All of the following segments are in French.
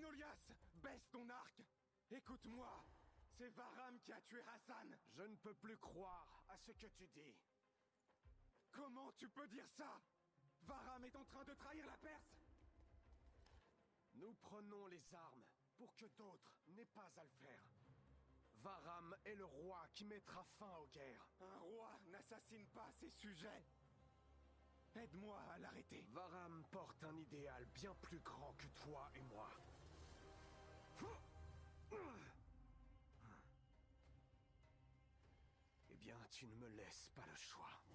Goliath Baisse ton arc Écoute-moi C'est Varam qui a tué Hassan Je ne peux plus croire à ce que tu dis. Comment tu peux dire ça? Varam est en train de trahir la Perse Nous prenons les armes pour que d'autres n'aient pas à le faire. Varam est le roi qui mettra fin aux guerres. Un roi n'assassine pas ses sujets Aide-moi à l'arrêter Varam porte un idéal bien plus grand que toi et moi. Eh bien, tu ne me laisses pas le choix.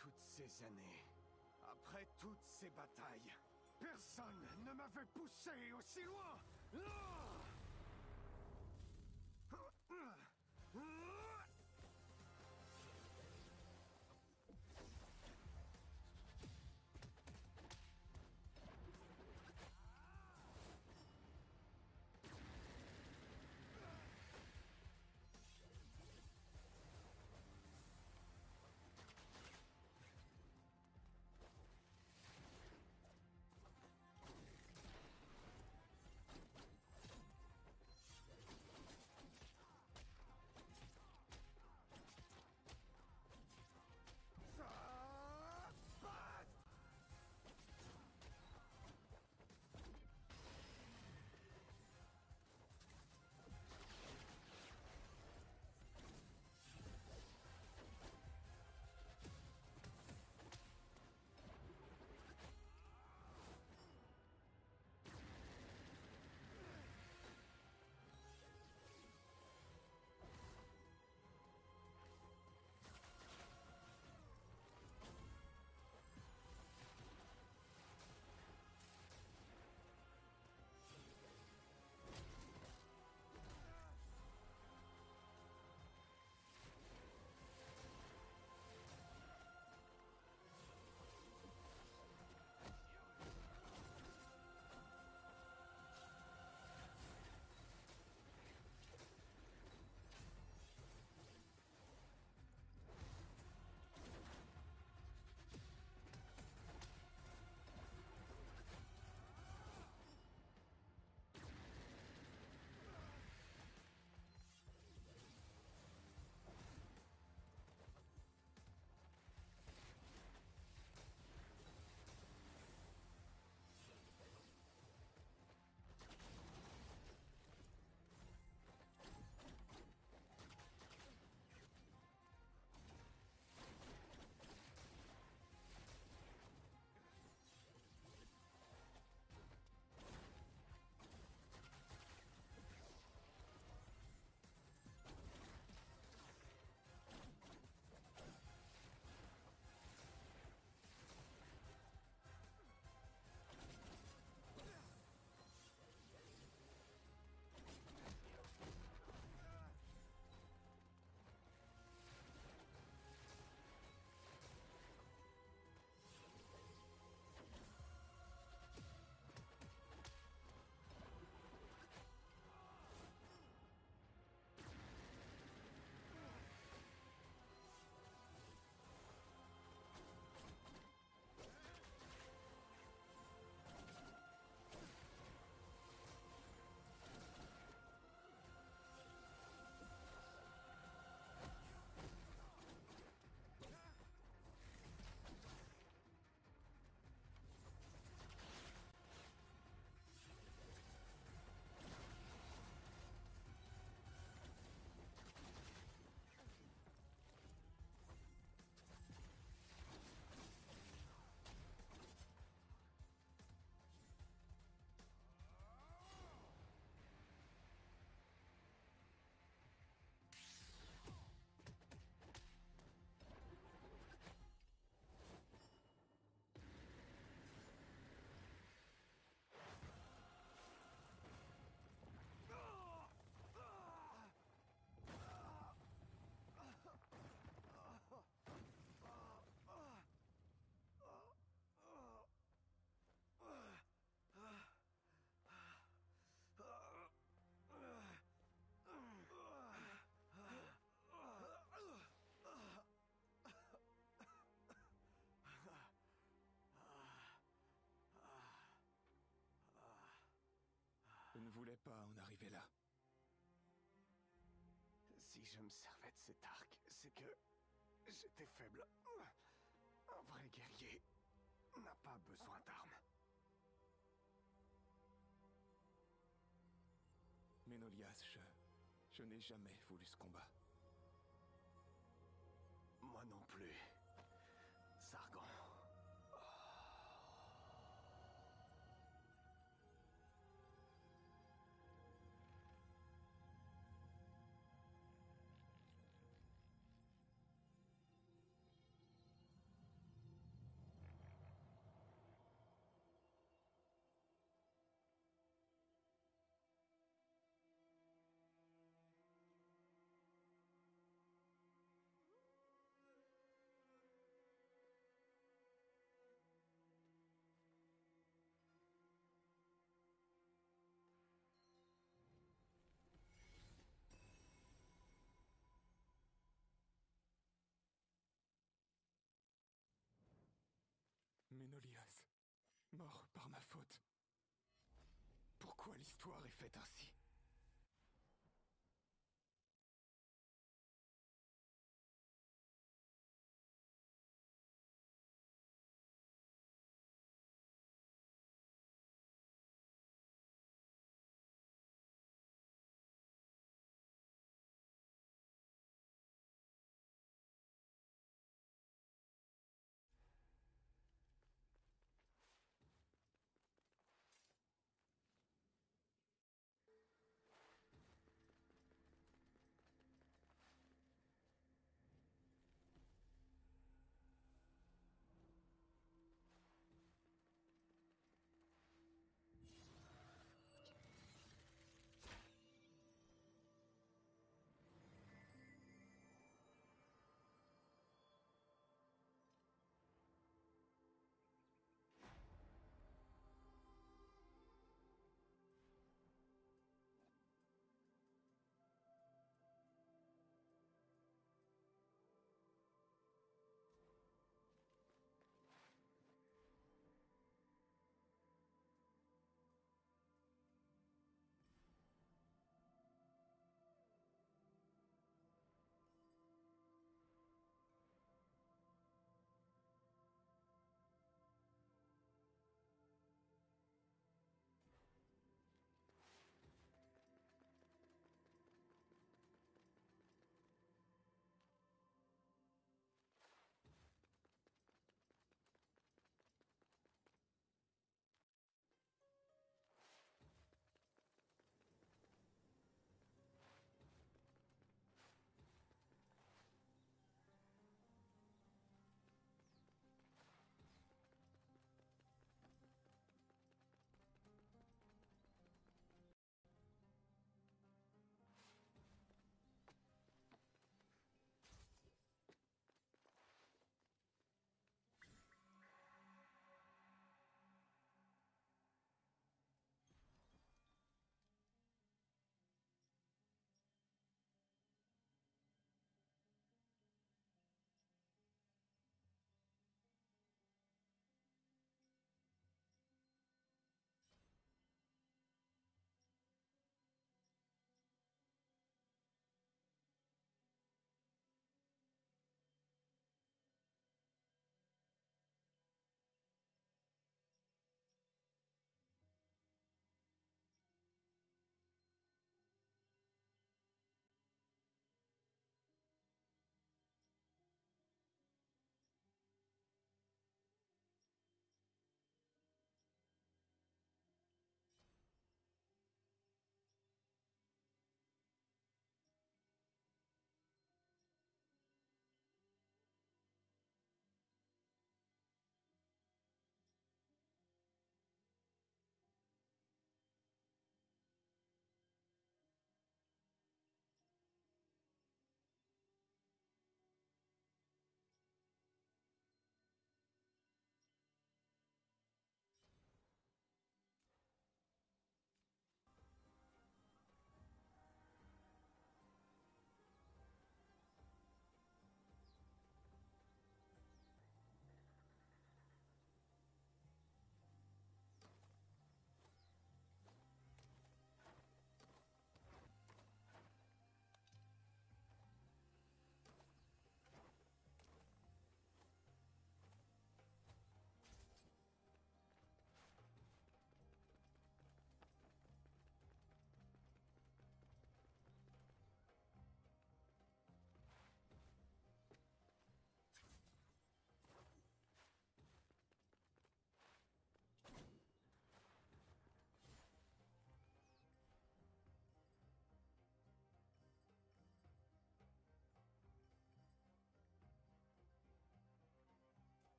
Toutes ces années, après toutes ces batailles, personne ne m'avait poussé aussi loin. Ah voulais pas en arriver là. Si je me servais de cet arc, c'est que j'étais faible. Un vrai guerrier n'a pas besoin d'armes. Ménolias, je... Je n'ai jamais voulu ce combat. Moi non plus. Mort par ma faute. Pourquoi l'histoire est faite ainsi?